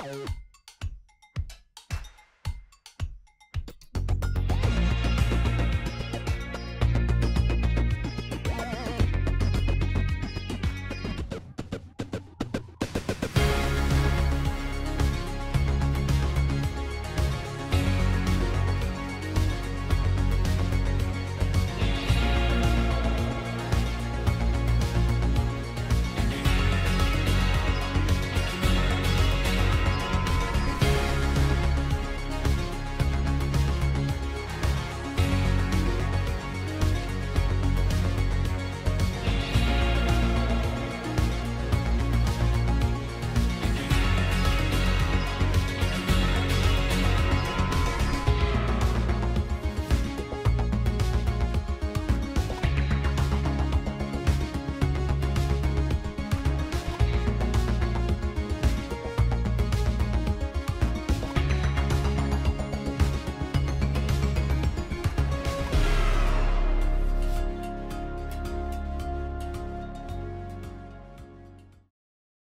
Oh.